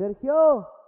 Sergio.